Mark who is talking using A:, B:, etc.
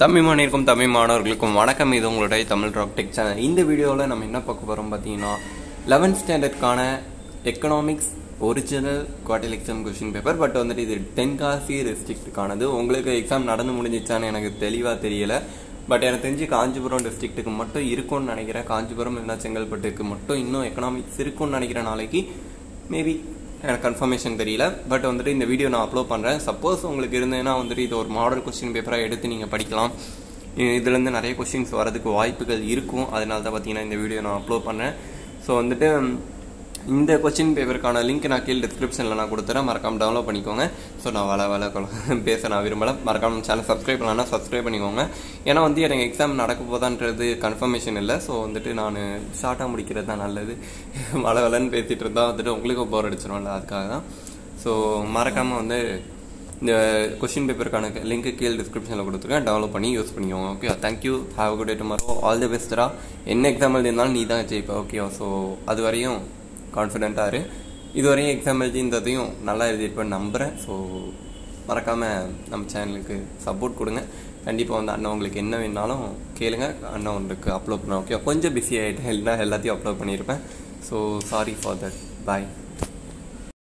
A: தமிழ் இருக்கும் தமிழ் மாணவர்களுக்கும் வணக்கம். இது உங்களுடைய தமிழ் ராக் டெக் சேனல் இந்த வீடியோவில் நம்ம என்ன பார்க்க போகிறோம் பார்த்தீங்கன்னா eleventh ஸ்டாண்டர்ட்கான economics original quarterly exam question paper but வந்துட்டு இது தென்காசி டிஸ்ட்ரிக்ட்டுக்கானது உங்களுக்கு எக்ஸாம் நடந்து முடிஞ்சிச்சான்னு எனக்கு தெளிவாக தெரியலை. பட் எனக்கு தெரிஞ்சு காஞ்சிபுரம் டிஸ்ட்ரிக்ட்டுக்கு மட்டும் இருக்கும்னு நினைக்கிறேன். காஞ்சிபுரம் இல்லைனா செங்கல்பட்டுக்கு மட்டும் இன்னும் எக்கனாமிக்ஸ் இருக்கும்னு நினைக்கிற நாளைக்கு. மேபி எனக்கு கன்ஃபர்மேஷன் தெரியல. பட் வந்துட்டு இந்த வீடியோ நான் அப்லோட் பண்ணுறேன் சப்போஸ் உங்களுக்கு இருந்ததுன்னா வந்துட்டு இது ஒரு மாடல் கொஸ்டின் பேப்பராக எடுத்து நீங்கள் படிக்கலாம். இதுலேருந்து நிறைய கொஸ்டின்ஸ் வரதுக்கு வாய்ப்புகள் இருக்கும். அதனால தான் பார்த்தீங்கன்னா இந்த வீடியோ நான் அப்லோட் பண்ணேன் ஸோ வந்துட்டு இந்த கொஸ்டின் பேப்பருக்கான லிங்க் நான் கீழே டிஸ்கிரிப்ஷனில் நான் கொடுத்துறேன். மறக்காமல் டவுன்லோட் பண்ணிக்கோங்க. ஸோ நான் வள வள பேச நான் விரும்பல. மறக்காமல் சேனல் சப்ஸ்கிரைப் பண்ணலாம் சப்ஸ்கிரைப் பண்ணிக்கோங்க. ஏன்னா வந்து எனக்கு எக்ஸாம் நடக்க போதான்றது கன்ஃபர்மேஷன் இல்லை. ஸோ வந்துட்டு நான் ஷார்ட்டாக முடிக்கிறது தான் நல்லது. வள வளன்னு பேசிகிட்டு இருந்தால் வந்துட்டு உங்களுக்கு போர் அடிச்சிடும்ல அதுக்காக தான். ஸோ மறக்காமல் வந்து இந்த கொஸ்டின் பேப்பருக்கான லிங்க் கீழே டிஸ்கிரிப்ஷனில் கொடுத்துருக்கேன். டவுன்லோட் பண்ணி யூஸ் பண்ணிக்கோங்க okay thank you have good day tomorrow all the பெஸ்ட்ரா என்ன எக்ஸாம் இருந்தாலும் நீ தான் ஜெயிப்ப ஓகே ஸோ அது வரையும் கான்ஃபிடெண்ட்டாக இரு. இதுவரையும் எக்ஸாம் எழுதின்றதையும் நல்லா எழுதியிருப்பேன் நம்புகிறேன் ஸோ மறக்காமல் நம்ம சேனலுக்கு சப்போர்ட் கொடுங்க. கண்டிப்பாக வந்து அண்ணன் உங்களுக்கு என்ன வேணாலும் கேளுங்க. அண்ணன் உங்களுக்கு அப்லோட் பண்ண ஓகே கொஞ்சம் பிஸி ஆகிட்டேன் இல்லைனா எல்லாத்தையும் அப்லோட் பண்ணியிருப்பேன் so sorry for that bye